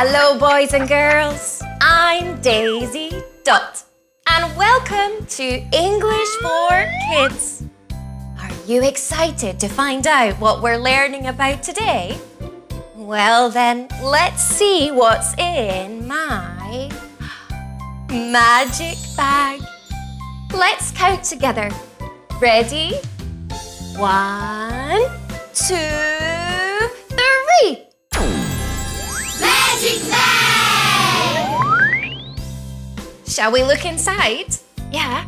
Hello, boys and girls. I'm Daisy Dot, and welcome to English for Kids. Are you excited to find out what we're learning about today? Well, then, let's see what's in my magic bag. Let's count together. Ready? One, two, Shall we look inside? Yeah.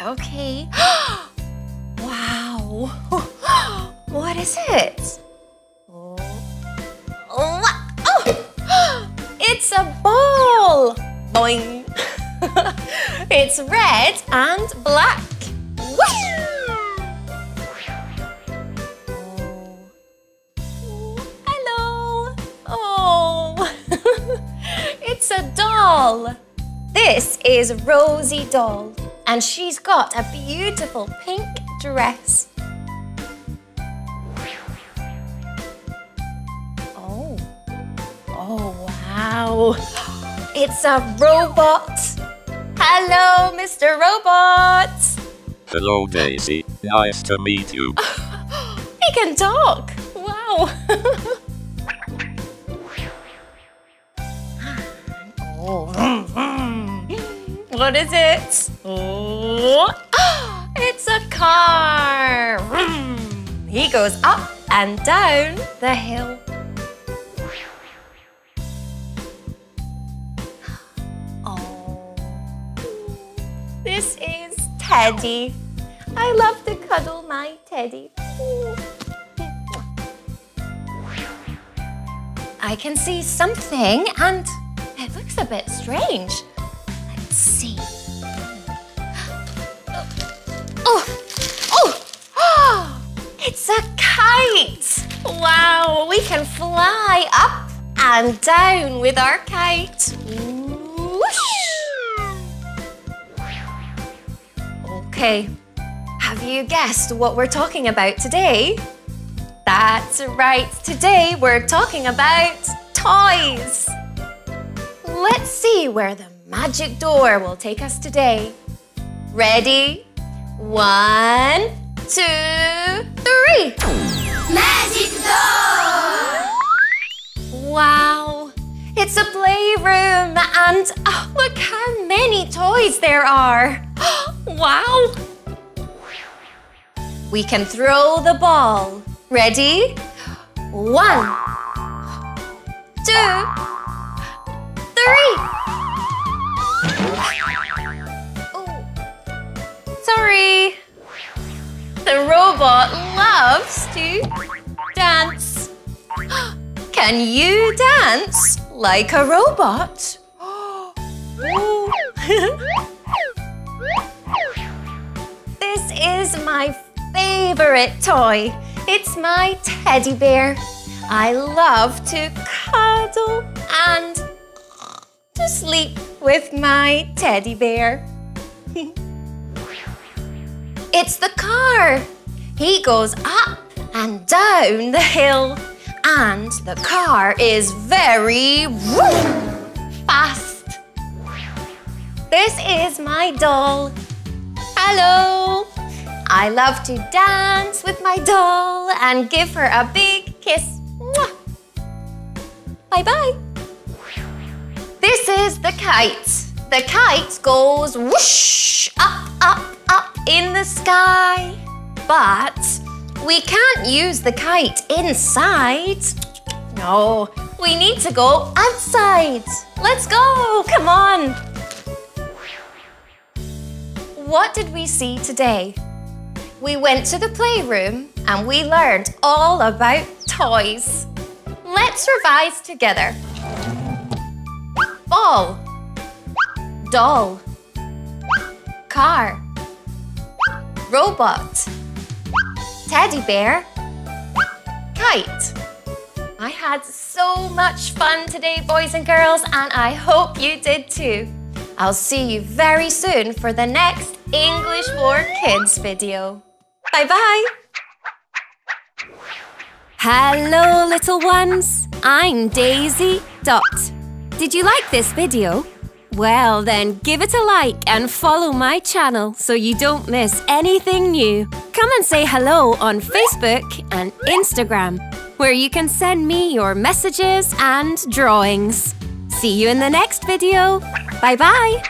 Okay. wow. what is it? Oh. Oh. It's a ball. Boing. it's red and black. Oh. Hello. Oh. it's a doll. This is Rosie Doll, and she's got a beautiful pink dress. Oh, oh wow. It's a robot. Hello, Mr. Robot. Hello, Daisy. Nice to meet you. He can talk. Wow. What is it? Oh. It's a car. Hmm. He goes up and down the hill. Oh. This is Teddy. I love to cuddle my teddy. I can see something and it looks a bit strange. See. Oh, oh, oh, it's a kite. Wow, we can fly up and down with our kite. Whoosh. Okay, have you guessed what we're talking about today? That's right, today we're talking about toys. Let's see where the magic door will take us today. Ready? One, two, three. Magic door! Wow, it's a playroom and oh, look how many toys there are. wow. We can throw the ball. Ready? One, two, robot loves to dance. Can you dance like a robot? This is my favorite toy. It's my teddy bear. I love to cuddle and to sleep with my teddy bear. it's the car. He goes up and down the hill, and the car is very fast. This is my doll. Hello. I love to dance with my doll and give her a big kiss. Bye bye. This is the kite. The kite goes whoosh up, up, up in the sky. But we can't use the kite inside. No, we need to go outside. Let's go, come on. What did we see today? We went to the playroom and we learned all about toys. Let's revise together. Ball, doll, car, robot, teddy bear, kite. I had so much fun today, boys and girls, and I hope you did too. I'll see you very soon for the next English for Kids video. Bye-bye. Hello, little ones. I'm Daisy Dot. Did you like this video? Well, then give it a like and follow my channel so you don't miss anything new. Come and say hello on Facebook and Instagram, where you can send me your messages and drawings. See you in the next video. Bye bye.